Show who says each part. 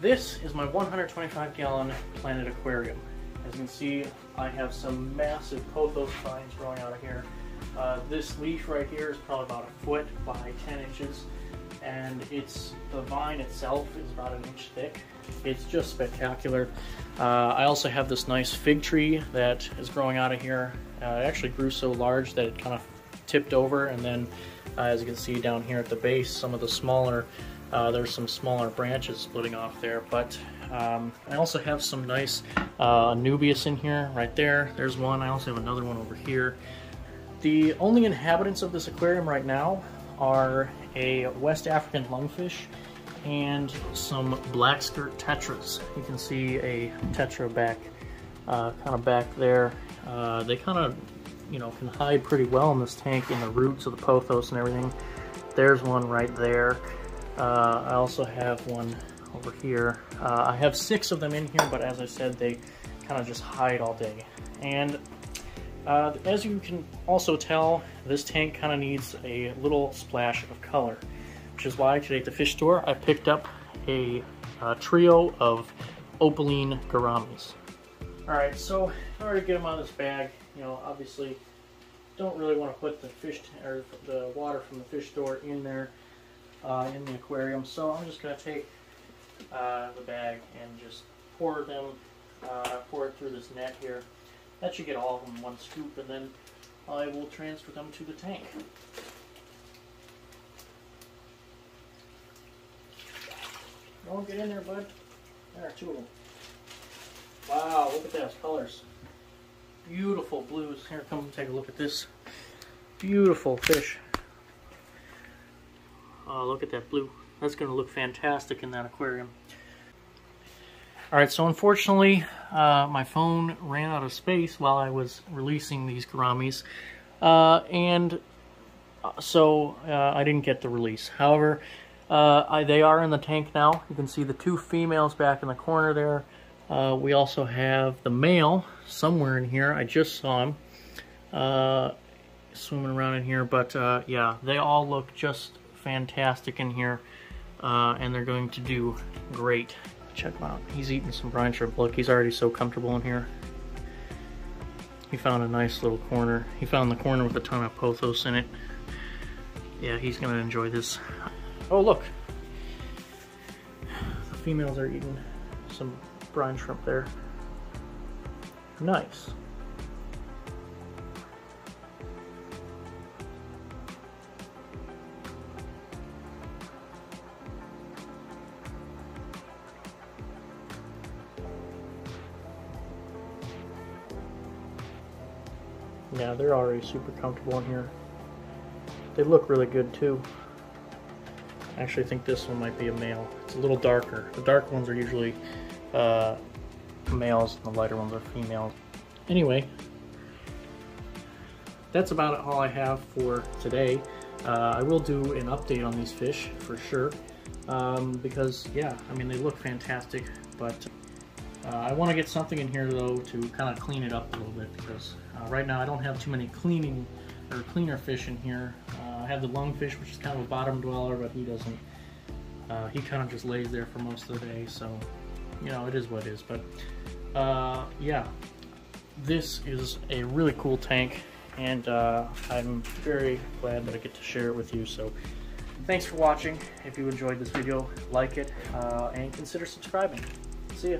Speaker 1: This is my 125 gallon Planted Aquarium. As you can see, I have some massive pothos vines growing out of here. Uh, this leaf right here is probably about a foot by 10 inches and it's the vine itself is about an inch thick. It's just spectacular. Uh, I also have this nice fig tree that is growing out of here. Uh, it actually grew so large that it kind of tipped over and then uh, as you can see down here at the base some of the smaller uh, there's some smaller branches splitting off there but um, I also have some nice uh, in here right there there's one I also have another one over here the only inhabitants of this aquarium right now are a West African lungfish and some black skirt tetras. You can see a tetra back, uh, kind of back there. Uh, they kind of, you know, can hide pretty well in this tank in the roots of the pothos and everything. There's one right there. Uh, I also have one over here. Uh, I have six of them in here, but as I said, they kind of just hide all day. And uh, as you can also tell, this tank kind of needs a little splash of color, which is why today at the fish store I picked up a, a trio of opaline gouramis. Alright, so in order to get them out of this bag, you know, obviously don't really want to put the fish or the water from the fish store in there uh, in the aquarium, so I'm just going to take uh, the bag and just pour them, uh, pour it through this net here. That should get all of them one scoop, and then I will transfer them to the tank. Don't get in there, bud. There are two of them. Wow, look at those colors. Beautiful blues. Here, come take a look at this. Beautiful fish. Oh, look at that blue. That's going to look fantastic in that aquarium. All right, so unfortunately, uh, my phone ran out of space while I was releasing these gouramis, uh, and uh, so uh, I didn't get the release. However, uh, I, they are in the tank now. You can see the two females back in the corner there. We also have the male somewhere in here. I just saw him swimming around in here, but yeah, they all look just fantastic in here, uh, and they're going to do great check him out. He's eating some brine shrimp. Look, he's already so comfortable in here. He found a nice little corner. He found the corner with a ton of pothos in it. Yeah, he's gonna enjoy this. Oh, look. The females are eating some brine shrimp there. Nice. Yeah, they're already super comfortable in here. They look really good too. I actually think this one might be a male. It's a little darker. The dark ones are usually uh, males and the lighter ones are females. Anyway, that's about all I have for today. Uh, I will do an update on these fish for sure um, because yeah, I mean they look fantastic, but uh, I want to get something in here though to kind of clean it up a little bit because uh, right now I don't have too many cleaning or cleaner fish in here. Uh, I have the lungfish which is kind of a bottom dweller but he doesn't, uh, he kind of just lays there for most of the day so you know it is what it is. But uh, yeah this is a really cool tank and uh, I'm very glad that I get to share it with you. So thanks for watching. If you enjoyed this video like it and consider subscribing. See ya